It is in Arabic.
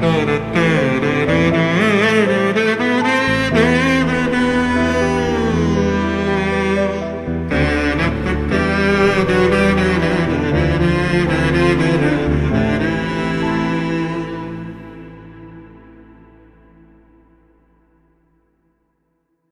Da-da-da-da.